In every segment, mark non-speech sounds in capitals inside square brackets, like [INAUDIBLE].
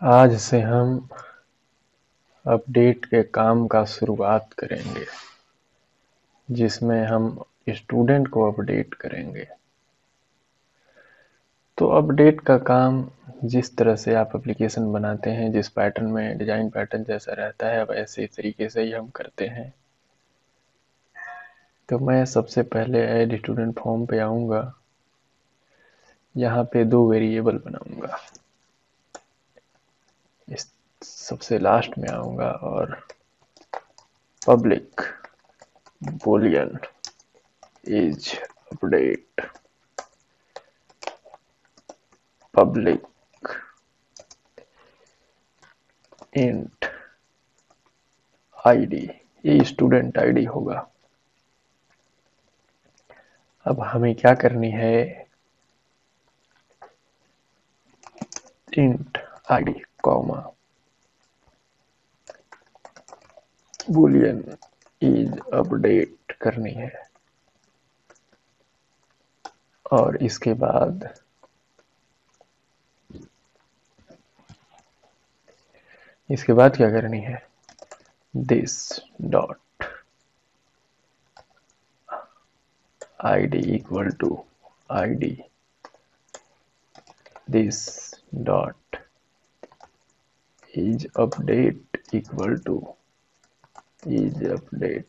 आज से हम अपडेट के काम का शुरुआत करेंगे, जिसमें हम स्टूडेंट को अपडेट करेंगे। तो अपडेट का काम जिस तरह से आप एप्लीकेशन बनाते हैं, जिस पैटर्न में डिज़ाइन पैटर्न जैसा रहता है, वैसे तरीके से ही हम करते हैं। तो मैं सबसे पहले एड स्टूडेंट फॉर्म पे आऊँगा। यहाँ पे दो वेरिएबल बनाऊँगा। इस सबसे लास्ट में आऊँगा और public boolean is update public int ID ये स्टूडेंट आईडी होगा। अब हमें क्या करनी है? Int ID comma boolean is update करनी है। और इसके बाद इसके बाद क्या करनी है? This dot id equal to id this dot is update equal to is update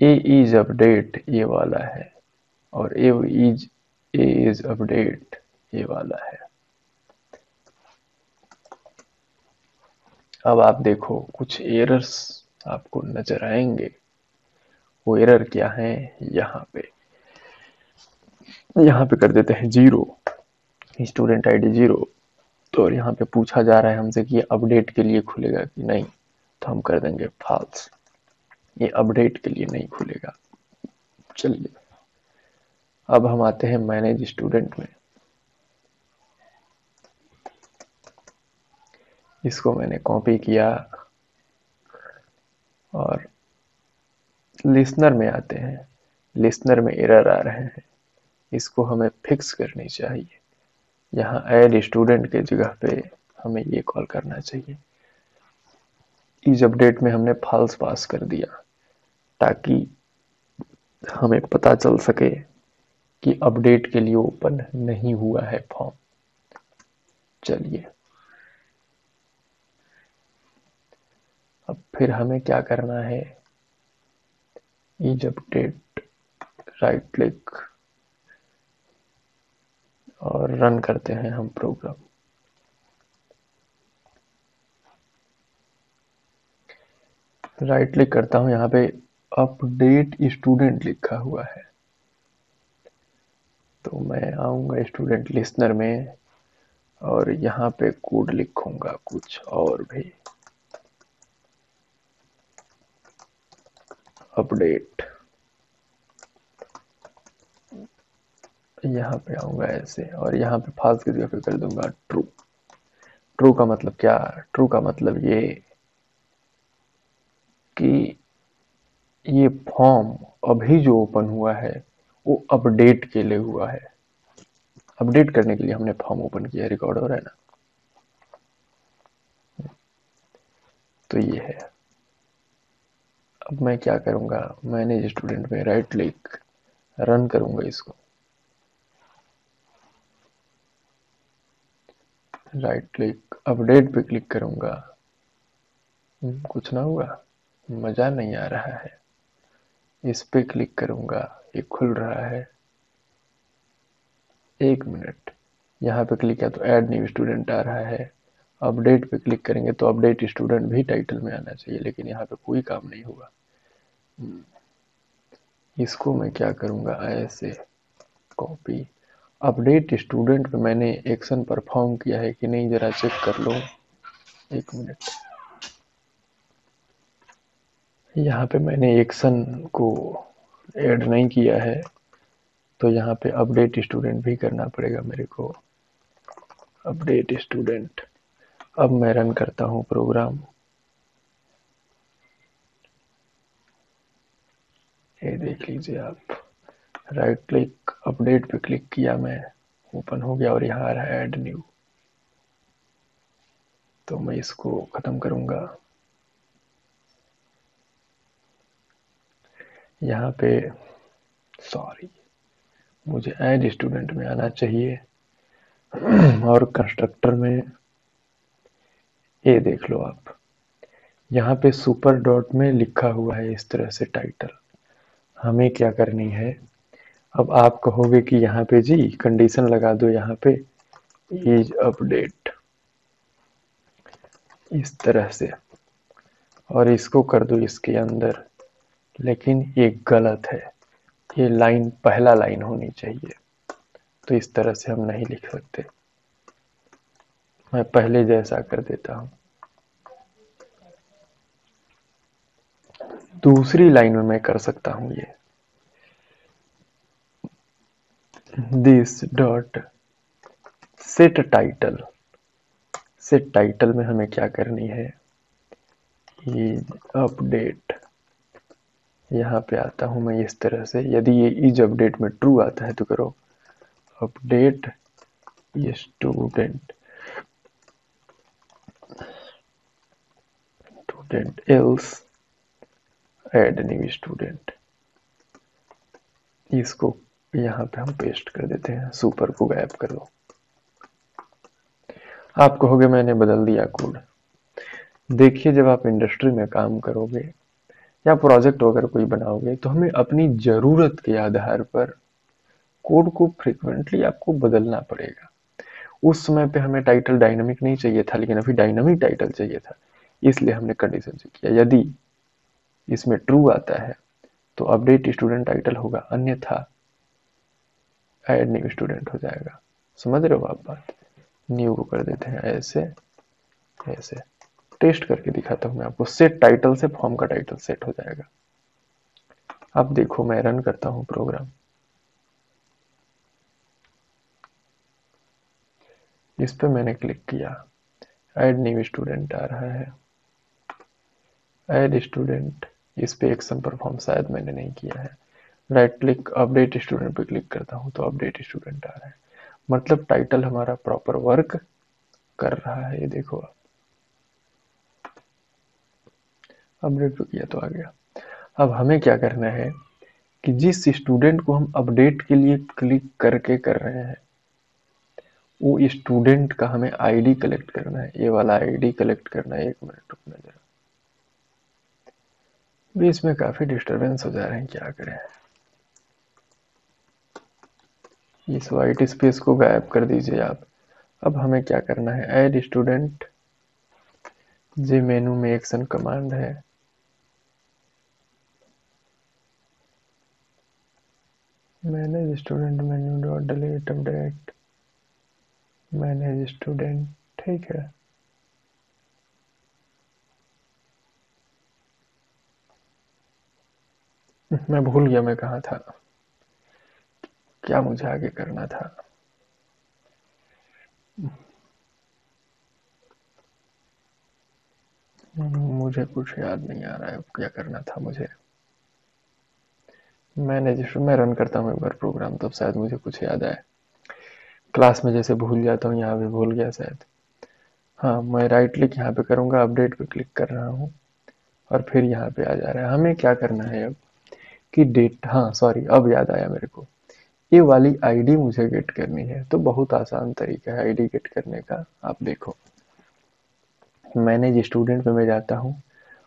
a is update ये वाला है और a is a is update ये वाला है अब आप देखो कुछ एरर्स आपको नज़र आएँगे वो एरर क्या है यहाँ पे यहाँ पे कर देते हैं ज़ीरो। Student ID zero. तो और यहाँ पे पूछा जा रहा है हमसे कि ये अपडेट के लिए खुलेगा कि नहीं तो हम कर देंगे फॉल्स ये अपडेट के लिए नहीं खुलेगा। चलिए, अब हम आते हैं मैनेज स्टूडेंट में। इसको मैंने कॉपी किया और लिसनर में आते हैं। लिसनर में एरर आ रहे हैं। इसको हमें फिक्स करनी चाहिए। यहाँ ऐड स्टूडेंट के जगह पे हमें ये कॉल करना चाहिए। इस अपडेट में हमने फॉल्स पास कर दिया, ताकि हमें पता चल सके कि अपडेट के लिए ओपन नहीं हुआ है फॉर्म चलिए। अब फिर हमें क्या करना है? इज़ अपडेट राइट क्लिक और रन करते हैं हम प्रोग्राम राइट क्लिक करता हूँ, यहाँ पे अपडेट स्टूडेंट लिखा हुआ है। तो मैं आऊँगा स्टूडेंट लिस्नर में और यहाँ पे कोड लिखूँगा कुछ और भी। अपडेट यहाँ पे आऊँगा ऐसे, और यहाँ पे फाल्स की जगह पे कर दूँगा। ट्रू ट्रू का मतलब क्या? ट्रू का मतलब ये कि ये फॉर्म अभी जो ओपन हुआ है, वो अपडेट के लिए हुआ है। अपडेट करने के लिए हमने फॉर्म ओपन किया रिकॉर्ड हो रहा है ना? तो ये है। अब मैं क्या करूँगा? मैनेज स्टूडेंट में राइट क्लिक रन करूँगा इसको। राइट क्लिक अपडेट पे क्लिक करूँगा। हम्म, कुछ ना हुआ। मज़ा नहीं आ रहा है। इस पे क्लिक करूँगा। ये खुल रहा है। एक मिनट यहाँ पे क्लिक किया तो ऐड न्यू स्टूडेंट आ रहा है। अपडेट पे क्लिक करेंगे तो अपडेट स्टूडेंट भी टाइटल में आना चाहिए लेकिन यहाँ पे कोई काम नहीं होगा हम्म। इसको मैं क्या करूँगा? ऐसे कॉपी अपडेट स्टूडेंट पे मैंने एक्शन परफॉर्म किया है कि नहीं, ज़रा चेक कर लो। एक मिनट यहाँ पे मैंने एक्शन को ऐड नहीं किया है तो यहाँ पे अपडेट स्टूडेंट भी करना पड़ेगा मेरे को। अपडेट स्टूडेंट अब मैं रन करता हूँ प्रोग्राम ये देख लीजिए आप। राइट क्लिक अपडेट पे क्लिक किया मैं। ओपन हो गया और यहाँ आ रहा है ऐड न्यू तो मैं इसको ख़त्म करूँगा। यहाँ पे सॉरी मुझे ऐड स्टूडेंट में आना चाहिए। [CLEARS THROAT] और कंस्ट्रक्टर में, ये देख लो आप। यहाँ पे सुपर डॉट में लिखा हुआ है इस तरह से टाइटल हमें क्या करनी है? अब आप कहोगे कि यहाँ पे जी कंडीशन लगा दो यहाँ पे। इज़ अपडेट इस तरह से। और इसको कर दो इसके अंदर। लेकिन ये गलत है। ये लाइन पहला लाइन होनी चाहिए। तो इस तरह से हम नहीं लिख सकते। मैं पहले जैसा कर देता हूँ। दूसरी लाइन में मैं कर सकता हूँ ये। This dot set title set title में हमें क्या करनी है? इज़ अपडेट यहाँ पे आता हूँ मैं इस तरह से। यदि ये इज़ अपडेट में ट्रू आता है तो करो update student student else add new student इसको यहाँ पे हम पेस्ट कर देते हैं। सुपर को गायब कर दो। आप कहोगे मैंने बदल दिया कोड देखिए, जब आप इंडस्ट्री में काम करोगे या प्रोजेक्ट वगैरह कोई बनाओगे तो हमें अपनी ज़रूरत के आधार पर कोड को फ्रिक्वेंटली आपको बदलना पड़ेगा। उस समय पे हमें टाइटल डायनामिक नहीं चाहिए था, लेकिन अभी डायनामिक टाइटल चाहिए था। इसलिए हमने कंडीशन से किया। यदि इसमें ट्रू आता है तो अपडेट स्टूडेंट टाइटल होगा। अन्यथा ऐड न्यू स्टूडेंट हो जाएगा। समझ रहे हो आप बात? न्यू को कर देते हैं ऐसे ऐसे। टेस्ट करके दिखाता हूँ मैं आपको। सेट टाइटल से फॉर्म का टाइटल सेट हो जाएगा। अब देखो, मैं रन करता हूँ प्रोग्राम इस पे मैंने क्लिक किया। ऐड न्यू स्टूडेंट आ रहा है। ऐड स्टूडेंट इस पे एक्शन परफॉर्म शायद मैंने नहीं किया है। राइट क्लिक अपडेट स्टूडेंट पे क्लिक करता हूँ तो अपडेट स्टूडेंट आ रहा है। मतलब टाइटल हमारा प्रॉपर वर्क कर रहा है, ये देखो आप। अपडेट पे किया तो आ गया। अब हमें क्या करना है कि जिस स्टूडेंट को हम अपडेट के लिए क्लिक करके कर रहे हैं, वो स्टूडेंट का हमें आईडी कलेक्ट करना है। ये वाला आईडी कलेक्ट करना है, एक मिनट रुकना जरा। बीच में काफ़ी डिस्टरबेंस हो जा रहे हैं, क्या करें? इस वाइट स्पेस को गायब कर दीजिए आप। अब हमें क्या करना है? ऐड स्टूडेंट जे मेनू में एक्शन कमांड है। Manage student menu dot delete update manage student ठीक है। मैं भूल गया मैं कहा था। क्या मुझे आगे करना था? मुझे कुछ याद नहीं आ रहा है। क्या करना था मुझे? मैंने जिस मैं रन करता हूँ एक बार प्रोग्राम तब शायद मुझे कुछ याद आए। क्लास में जैसे भूल जाता हूँ, यहाँ भी भूल गया शायद। हाँ मैं राइट क्लिक यहाँ पे करूँगा अपडेट पे क्लिक कर रहा हूँ। और फिर यहाँ पे आ जा रहा है। हमें क्या करना है अब? कि डेट हाँ सॉरी अब याद आया मेरे को। ये वाली आईडी मुझे गेट करनी है। तो बहुत आसान तरीका है आईडी गेट करने का। आप देखो। मैंने स्टूडेंट पे मैं जाता हूँ,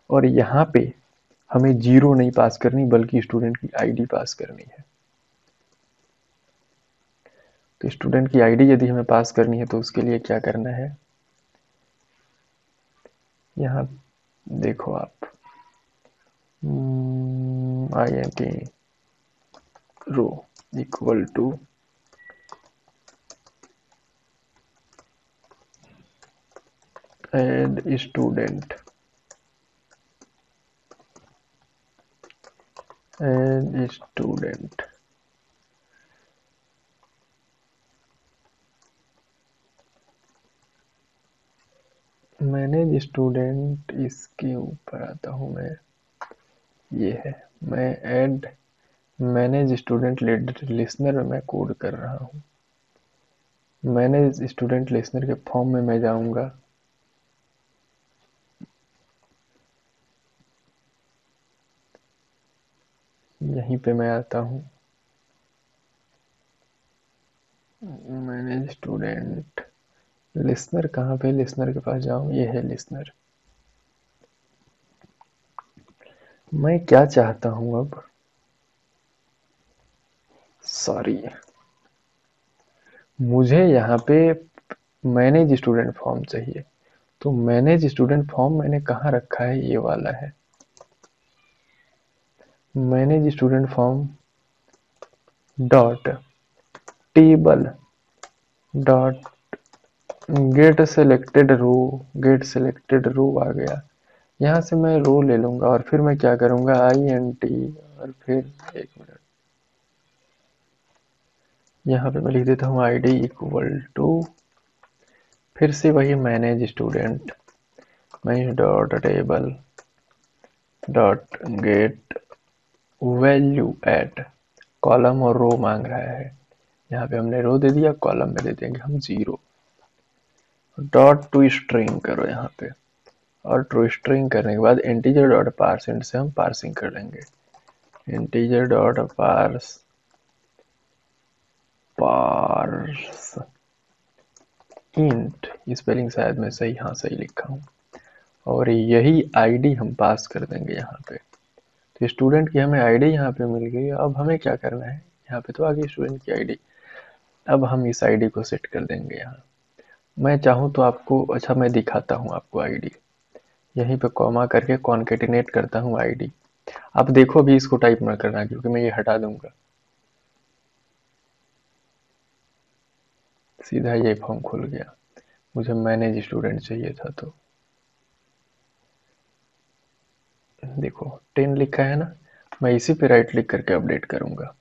और यहाँ पे हमें ज़ीरो नहीं पास करनी, बल्कि स्टूडेंट की आईडी पास करनी है। तो स्टूडेंट की आईडी यदि हमें पास करनी है तो उसके लिए क्या करना है? यहाँ देखो आप। I M T row equal to add student add student manage student इसके ऊपर आता हूँ मैं ये है मैं ऐड मैनेज स्टूडेंट लिसनर में कोड कर रहा हूँ, मैंने स्टूडेंट लिसनर के फॉर्म में मैं जाऊँगा, यहीं पे मैं आता हूँ। मैंने स्टूडेंट लिसनर कहाँ पे लिसनर के पास जाऊँ, ये है लिसनर मैं क्या चाहता हूँ अब? सॉरी मुझे यहाँ पे मैनेज स्टूडेंट फॉर्म चाहिए। तो मैनेज स्टूडेंट फॉर्म मैंने कहाँ रखा है? ये वाला है। Manage student form dot table dot get selected row get selected row आ गया। यहाँ से मैं रो ले लूँगा और फिर मैं क्या करूँगा? आई एन टी और फिर एक मिनट। यहाँ पे मैं लिख देता हूँ आई डी इक्वल टू फिर से वही मैनेज स्टूडेंट मैं dot table dot get value at column और रो मांग रहा है। यहाँ पे हमने रो दे दिया कॉलम में दे देंगे हम ज़ीरो डॉट टू स्ट्रिंग करो यहाँ पे। और ट्रू स्ट्रिंग करने के बाद इंटीजर डॉट पार्सेंट से हम पार्सिंग कर लेंगे। Integer dot parse parse. Int spelling शायद मैं सही हाँ सही लिखा हूँ। और यही आईडी हम पास कर देंगे यहाँ पे। तो स्टूडेंट की हमें आईडी यहाँ पे मिल गई। अब हमें क्या करना है? यहाँ पे तो आ गई स्टूडेंट की आईडी अब हम इस आईडी को सेट कर देंगे यहाँ। मैं चाहूँ तो आपको अच्छा मैं दिखाता हूँ आपको आईडी यहीं पे कॉमा करके कॉन्केटिनेट करता हूँ आईडी आप देखो भी इसको टाइप ना करना, क्योंकि मैं ये हटा दूँगा। सीधा ये फॉर्म खुल गया। मुझे मैनेज स्टूडेंट चाहिए था तो। देखो टेन लिखा है ना? मैं इसी पे राइट क्लिक करके अपडेट करूँगा।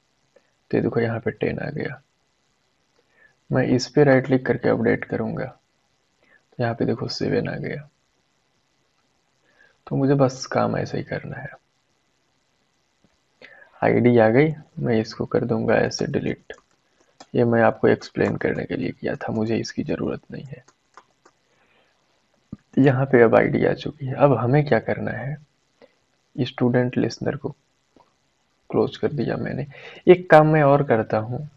तो देखो, यहाँ पे टेन आ गया। मैं इस पे राइट क्लिक करके अपडेट करूँगा। तो यहाँ पे देखो सेवन आ गया। तो मुझे बस काम ऐसे ही करना है। आईडी आ गई, मैं इसको कर दूँगा ऐसे डिलीट ये मैं आपको एक्सप्लेन करने के लिए किया था, मुझे इसकी ज़रूरत नहीं है। यहाँ पे अब आईडी आ चुकी है। अब हमें क्या करना है? स्टूडेंट लिसनर को क्लोज कर दिया मैंने। एक काम मैं और करता हूँ।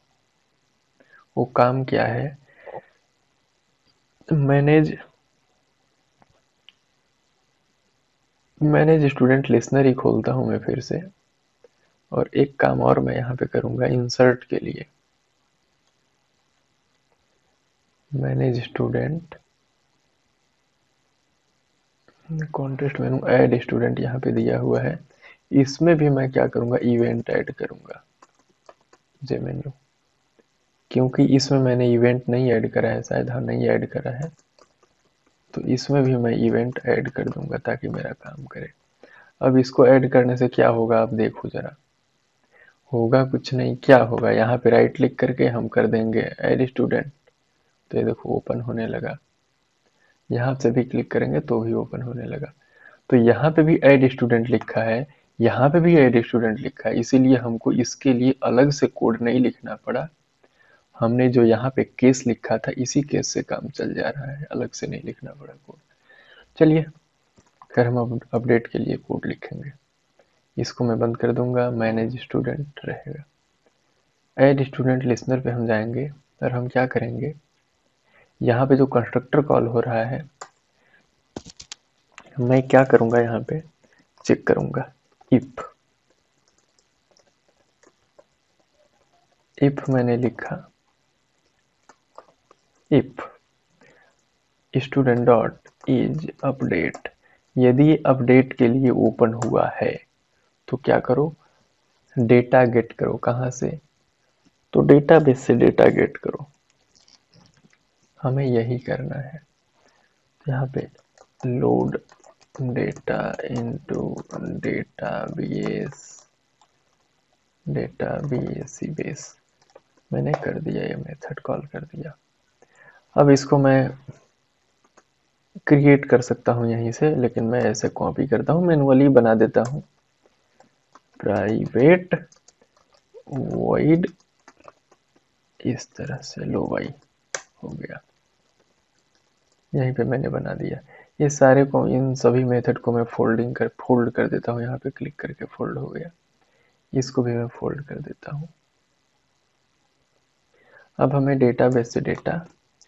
वो काम क्या है? मैनेज मैनेज स्टूडेंट लिसनर ही खोलता हूँ मैं फिर से। और एक काम और मैं यहाँ पे करूँगा इंसर्ट के लिए। Manage student contest menu add student यहाँ पे दिया हुआ है। इसमें भी मैं क्या करूँगा? इवेंट ऐड करूँगा। जे मेन्यू क्योंकि इसमें मैंने इवेंट नहीं ऐड करा है, शायद हाँ नहीं ऐड करा है। तो इसमें भी मैं इवेंट ऐड कर दूँगा ताकि मेरा काम करे। अब इसको ऐड करने से क्या होगा? आप देखो जरा। होगा कुछ नहीं, क्या होगा? यहाँ पे राइट क्लिक करके हम कर देंगे ऐड स्टूडेंट तो ये देखो ओपन होने लगा। यहाँ से भी क्लिक करेंगे तो भी ओपन होने लगा। तो यहाँ पे भी एड स्टूडेंट लिखा है, यहाँ पे भी एड स्टूडेंट लिखा है, इसीलिए हमको इसके लिए अलग से कोड नहीं लिखना पड़ा। हमने जो यहाँ पे केस लिखा था, इसी केस से काम चल जा रहा है, अलग से नहीं लिखना पड़ा कोड चलिए, फिर हम अपडेट के लिए कोड लिखेंगे। इसको मैं बंद कर दूँगा मैनेज स्टूडेंट रहेगा। ऐड स्टूडेंट लिसनर पे हम जाएँगे और हम क्या करेंगे? यहाँ पे जो कंस्ट्रक्टर कॉल हो रहा है, मैं क्या करूँगा यहाँ पे? चेक करूँगा। इफ़ इफ़ मैंने लिखा। If student dot is update यदि अपडेट के लिए ओपन हुआ है तो क्या करो? डेटा गेट करो कहाँ से? तो डेटाबेस से डेटा गेट करो। हमें यही करना है। यहाँ पे load data into database data B base मैंने कर दिया, ये मेथड कॉल कर दिया। अब इसको मैं क्रिएट कर सकता हूँ यहीं से, लेकिन मैं ऐसे कॉपी करता हूँ मैनुअली बना देता हूँ। प्राइवेट वाइड इस तरह से लो वाई हो गया। यहीं पे मैंने बना दिया। ये सारे को, इन सभी मेथड को मैं फोल्डिंग कर, फोल्ड कर देता हूँ। यहाँ पे क्लिक करके फोल्ड हो गया। इसको भी मैं फोल्ड कर देता हूँ। अब हमें डेटाबेस से डेटा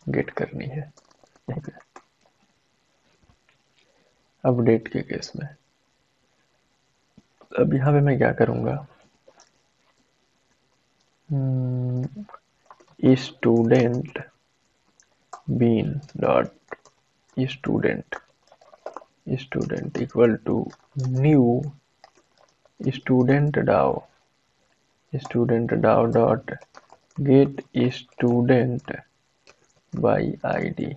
गेट करनी है। अपडेट के केस में। अब यहाँ पे मैं क्या करूँगा? Student bean dot student student equal to new student DAO student DAO dot get student by ID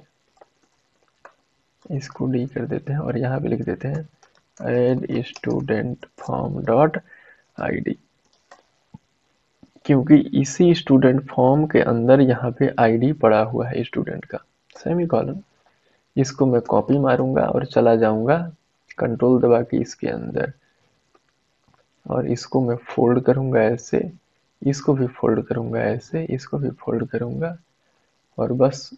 इसको डी कर देते हैं और यहाँ पे लिख देते हैं add student form dot ID क्योंकि इसी स्टूडेंट फॉर्म के अंदर यहाँ पे आईडी पड़ा हुआ है स्टूडेंट का सेमी कॉलम इसको मैं कॉपी मारूँगा और चला जाऊँगा कंट्रोल दबा के इसके अंदर। और इसको मैं फोल्ड करूँगा ऐसे, इसको भी फोल्ड करूँगा ऐसे, इसको भी फोल्ड करूँगा। और बस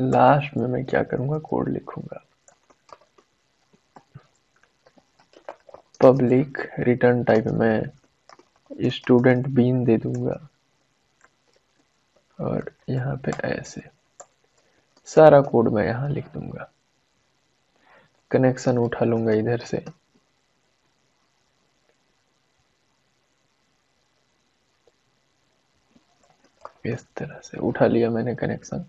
लास्ट में मैं क्या करूँगा? कोड लिखूँगा। पब्लिक रिटर्न टाइप में स्टूडेंट बीन दे दूँगा। और यहाँ पे ऐसे। सारा कोड मैं यहाँ लिख दूँगा। कनेक्शन उठा लूँगा इधर से। इस तरह से उठा लिया मैंने कनेक्शन।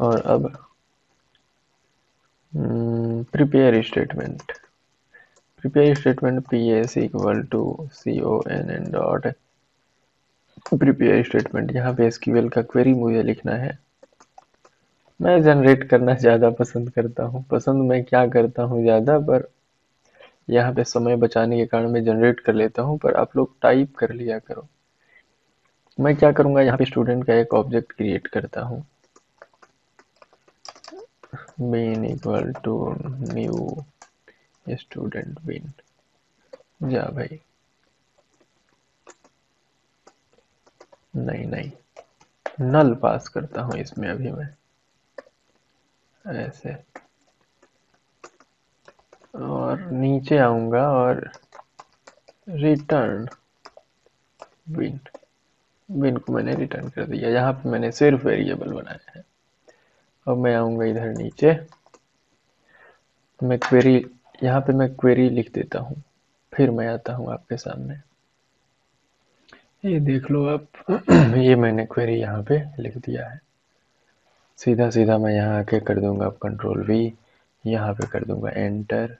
और अब prepare statement prepare statement P S equal to C O N N dot prepare statement यहाँ पे एसक्यूएल का क्वेरी मुझे लिखना है। मैं जनरेट करना ज़्यादा पसंद करता हूँ। पसंद मैं क्या करता हूँ ज़्यादा, पर यहाँ पे समय बचाने के कारण मैं जनरेट कर लेता हूँ, पर आप लोग टाइप कर लिया करो। मैं क्या करूँगा, यहाँ पे स्टूडेंट का एक ऑब्जेक्ट क्रिएट करता हूँ। Bin equal to new student bin जा भाई। नहीं नहीं। नल पास करता हूँ इसमें अभी मैं। ऐसे। और नीचे आऊँगा और रिटर्न बिन बिन को मैंने रिटर्न कर दिया। यहाँ पे मैंने सिर्फ़ वेरिएबल बनाया है। अब मैं आऊँगा इधर नीचे। मैं क्वेरी यहाँ पे मैं क्वेरी लिख देता हूँ। फिर मैं आता हूँ आपके सामने। ये देख लो आप। [CLEARS THROAT] ये मैंने क्वेरी यहाँ पे लिख दिया है। सीधा सीधा मैं यहाँ आके कर दूँगा अब कंट्रोल वी यहाँ पे कर दूँगा एंटर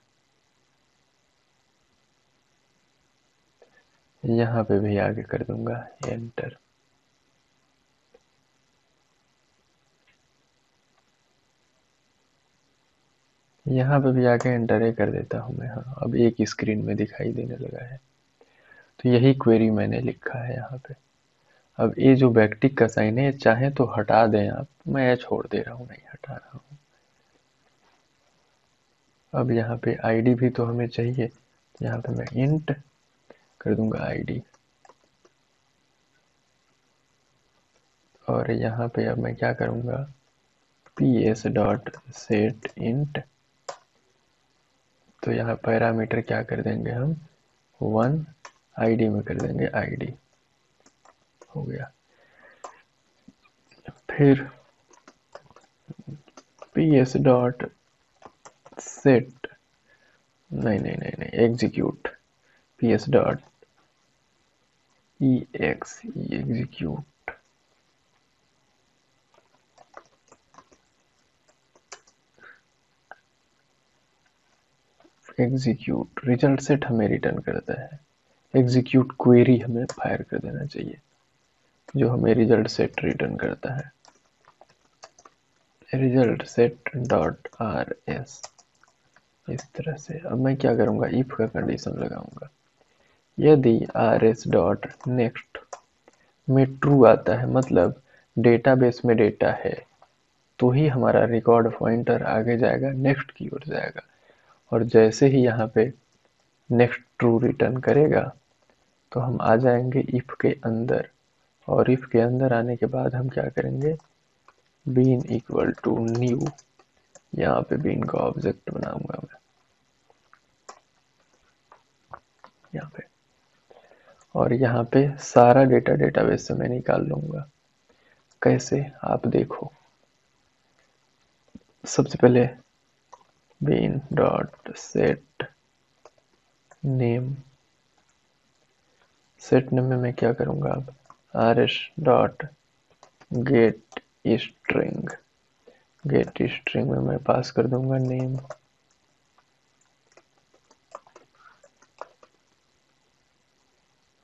यहाँ पे भी आगे कर दूँगा एंटर यहाँ पे भी आके एंटर ही कर देता हूँ मैं। हाँ अब एक स्क्रीन में दिखाई देने लगा है। तो यही क्वेरी मैंने लिखा है यहाँ पे। अब ये जो बैक्टिक का साइन है चाहे तो हटा दें आप। मैं छोड़ दे रहा हूँ, नहीं हटा रहा हूँ। अब यहाँ पे आईडी भी तो हमें चाहिए। यहाँ पे मैं इंट कर दूँगा आईडी और यहाँ पे अब मैं क्या करूँगा? P S dot set int तो यहाँ पैरामीटर क्या कर देंगे हम? वन आईडी में कर देंगे, आईडी। हो गया। फिर पी एस डॉट सेट नहीं नहीं नहीं नहीं execute P S dot E X execute execute result set हमें रिटर्न करता है। एग्जीक्यूट क्वेरी हमें फायर कर देना चाहिए, जो हमें रिज़ल्ट सेट रिटर्न करता है। Result set dot R S इस तरह से। अब मैं क्या करूँगा? इफ़ का कंडीशन लगाऊँगा। यदि आर एस डॉट नेक्स्ट में ट्रू आता है मतलब डेटाबेस में डेटा है तो ही हमारा रिकॉर्ड पॉइंटर आगे जाएगा नेक्स्ट की ओर जाएगा। और जैसे ही यहाँ पे नेक्स्ट ट्रू रिटर्न करेगा तो हम आ जाएँगे इफ़ के अंदर। और इफ़ के अंदर आने के बाद हम क्या करेंगे? बीन इक्वल टू न्यू यहाँ पे बीन का ऑब्जेक्ट बनाऊँगा मैं। यहाँ पे। और यहाँ पे सारा डेटा डेटाबेस से मैं निकाल लूँगा। कैसे? आप देखो। सबसे पहले bean dot set name set name में मैं क्या करूँगा? अब R S dot get string. Get string में मैं पास कर दूँगा नेम।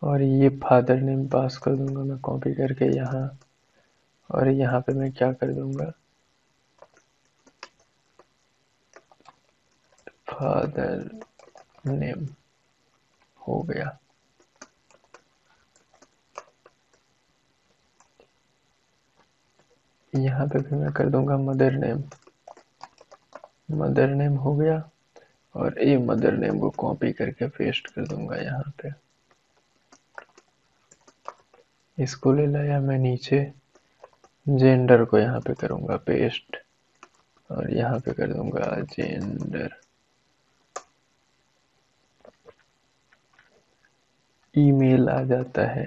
और ये फादर नेम पास कर दूँगा मैं कॉपी करके यहाँ। और यहाँ पे मैं क्या कर दूँगा? फादर नेम हो गया। यहाँ पे भी मैं कर दूँगा मदर नेम मदर नेम हो गया और ये मदर नेम को कॉपी करके पेस्ट कर दूँगा यहाँ पे। इसको ले लाया मैं नीचे। जेंडर को यहाँ पे करूँगा पेस्ट और यहाँ पे कर दूँगा जेंडर ईमेल आ जाता है।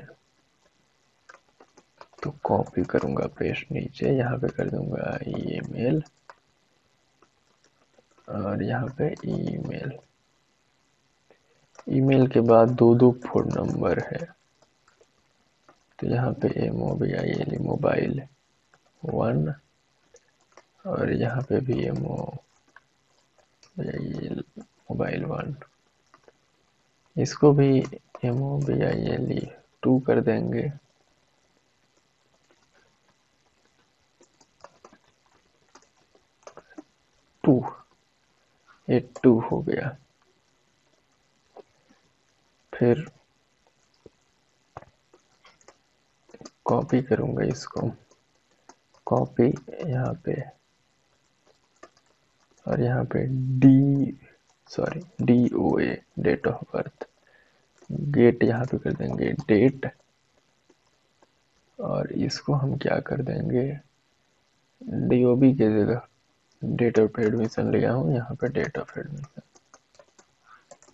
कॉपी करूँगा, पेस्ट नीचे, यहाँ पे कर दूँगा ईमेल। और यहाँ पे ईमेल। ईमेल के बाद दो दो फ़ोन नंबर है। तो यहाँ पे M O B I L mobile one. और यहाँ पे भी M O L mobile one. इसको भी M O B I L two कर देंगे। टू, ये टू हो गया। फिर कॉपी करूँगा इसको। कॉपी यहाँ पे और यहाँ पे D, sorry D O A date of birth get यहाँ पे कर देंगे डेट और इसको हम क्या कर देंगे? डी ओ बी के जगह डेट ऑफ़ एडमिशन लिया हूँ, यहाँ पे डेट ऑफ़ एडमिशन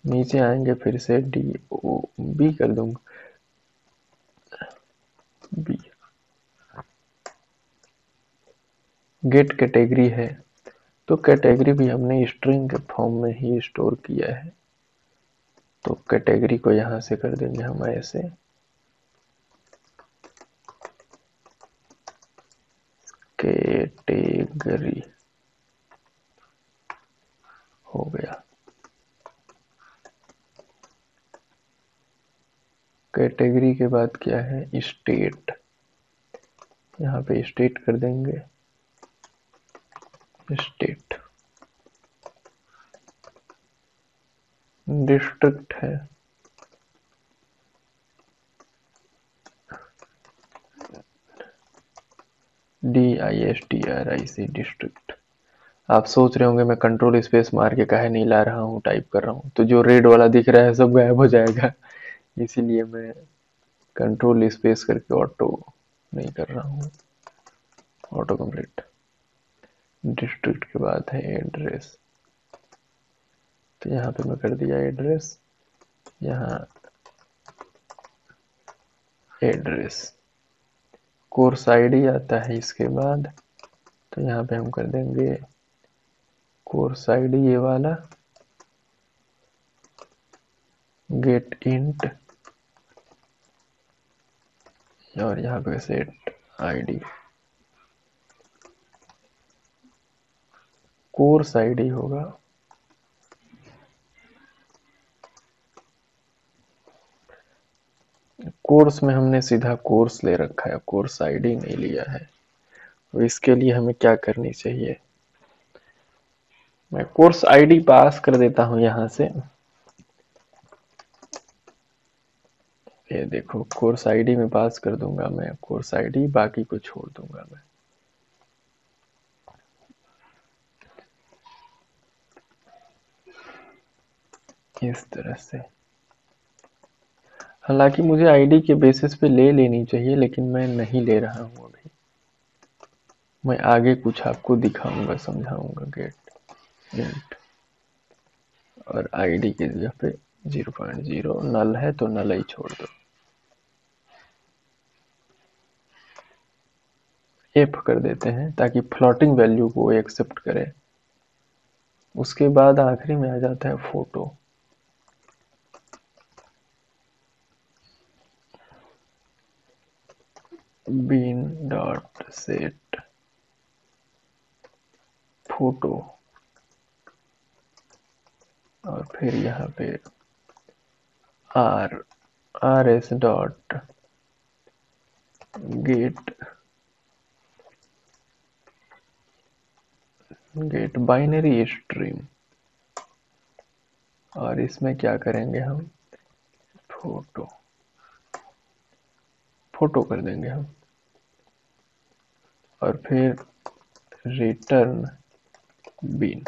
नीचे आएँगे फिर से डी ओ बी कर दूँगा। बी गेट कैटेगरी है। तो कैटेगरी भी हमने स्ट्रिंग के फॉर्म में ही स्टोर किया है। तो कैटेगरी को यहाँ से कर देंगे हम ऐसे। कैटेगरी हो गया। कैटेगरी के बाद क्या है? स्टेट। यहाँ पे स्टेट कर देंगे। स्टेट। डिस्ट्रिक्ट है। D I S T R I C district आप सोच रहे होंगे, मैं कंट्रोल स्पेस मार के कहे नहीं ला रहा हूँ? टाइप कर रहा हूँ। तो जो रेड वाला दिख रहा है, सब गायब हो जाएगा। इसीलिए मैं कंट्रोल स्पेस करके ऑटो नहीं कर रहा हूँ। ऑटो कंप्लीट डिस्ट्रिक्ट के बाद है एड्रेस तो यहाँ पे मैं कर दिया एड्रेस यहाँ एड्रेस कोर्स आईडी आता है इसके बाद। तो यहाँ पे हम कर देंगे कोर्स आईडी ये वाला। गेट इंट और यहाँ पे सेट आईडी कोर्स आईडी होगा। कोर्स में हमने सीधा कोर्स ले रखा है। कोर्स आईडी नहीं लिया है। तो इसके लिए हमें क्या करनी चाहिए? मैं कोर्स आईडी पास कर देता हूँ यहाँ से। ये देखो, कोर्स आईडी में पास कर दूँगा मैं, कोर्स आईडी बाकी को छोड़ दूँगा मैं। इस तरह से। हालाँकि मुझे आईडी के बेसिस पे ले लेनी चाहिए, लेकिन मैं नहीं ले रहा हूँ अभी। मैं आगे कुछ आपको दिखाऊँगा, समझाऊँगा गेट इंट और आईडी की जगह पे ज़ीरो पॉइंट ज़ीरो नल है तो नल ही छोड़ दो। एफ़ कर देते हैं ताकि फ्लोटिंग वैल्यू को एक्सेप्ट करे। उसके बाद आखिरी में आ जाता है photo bean dot set photo और फिर यहाँ पे R R S dot get get binary stream और इसमें क्या करेंगे हम? फ़ोटो फ़ोटो कर देंगे हम। और फिर रिटर्न बीन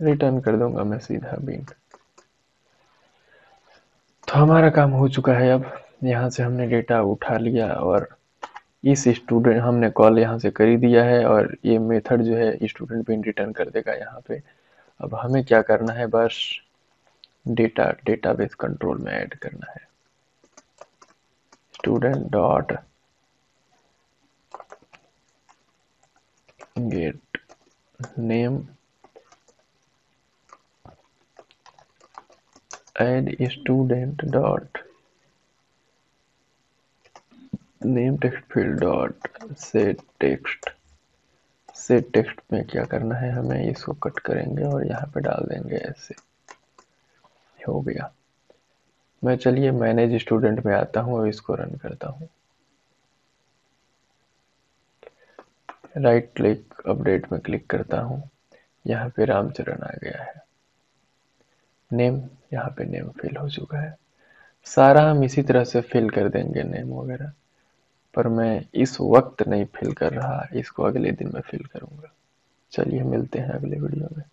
रिटर्न कर दूँगा मैं सीधा बीन तो हमारा काम हो चुका है अब। यहाँ से हमने डेटा उठा लिया और इस स्टूडेंट, हमने कॉल यहाँ से कर ही दिया है और ये मेथड जो है, स्टूडेंट पिन रिटर्न कर देगा यहाँ पे। अब हमें क्या करना है? बस डेटा, डेटाबेस कंट्रोल में ऐड करना है। Student dot get name ed student dot name text field dot set text set text में क्या करना है हमें इसको कट करेंगे और यहाँ पे डाल देंगे ऐसे। हो गया। मैं चलिए मैनेज स्टूडेंट में आता हूँ और इसको रन करता हूँ। राइट क्लिक अपडेट में क्लिक करता हूँ। यहाँ पे रामचरण आ गया है। नेम, यहाँ पे नेम फिल हो चुका है। सारा हम इसी तरह से फिल कर देंगे नेम वगैरह, पर मैं इस वक्त नहीं फिल कर रहा, इसको अगले दिन में फिल करूँगा। चलिए मिलते हैं अगले वीडियो में।